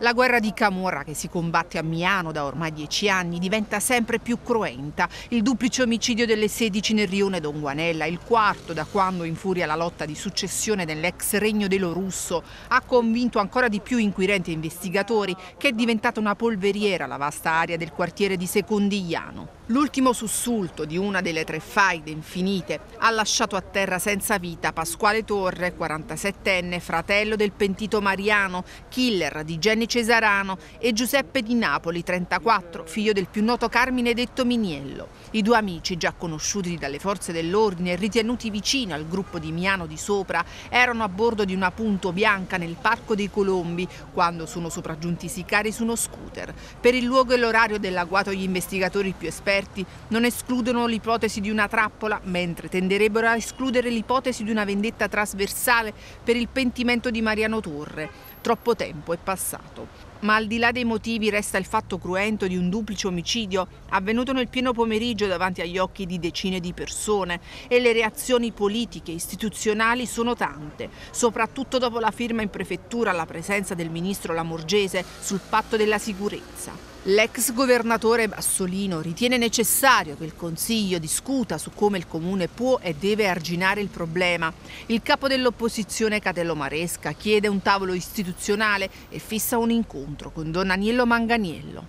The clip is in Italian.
La guerra di Camorra che si combatte a Miano da ormai dieci anni diventa sempre più cruenta. Il duplice omicidio delle 16 nel rione Don Guanella, il quarto da quando infuria la lotta di successione nell'ex regno dello russo, ha convinto ancora di più inquirenti e investigatori che è diventata una polveriera la vasta area del quartiere di Secondigliano. L'ultimo sussulto di una delle tre faide infinite ha lasciato a terra senza vita Pasquale Torre, 47enne, fratello del pentito Mariano, killer di Jenny Cesarano, e Giuseppe di Napoli, 34, figlio del più noto Carmine detto Miniello. I due amici, già conosciuti dalle forze dell'ordine e ritenuti vicini al gruppo di Miano di Sopra, erano a bordo di una punto bianca nel Parco dei Colombi quando sono sopraggiunti i sicari su uno scooter. Per il luogo e l'orario dell'agguato gli investigatori più esperti esperti non escludono l'ipotesi di una trappola, mentre tenderebbero a escludere l'ipotesi di una vendetta trasversale per il pentimento di Mariano Torre. Troppo tempo è passato. Ma al di là dei motivi resta il fatto cruento di un duplice omicidio avvenuto nel pieno pomeriggio davanti agli occhi di decine di persone e le reazioni politiche e istituzionali sono tante, soprattutto dopo la firma in prefettura alla presenza del ministro Lamorgese sul patto della sicurezza. L'ex governatore Bassolino ritiene necessario che il Consiglio discuta su come il Comune può e deve arginare il problema. Il capo dell'opposizione Catello Maresca chiede un tavolo istituzionale e fissa un incontro con Don Aniello Manganiello.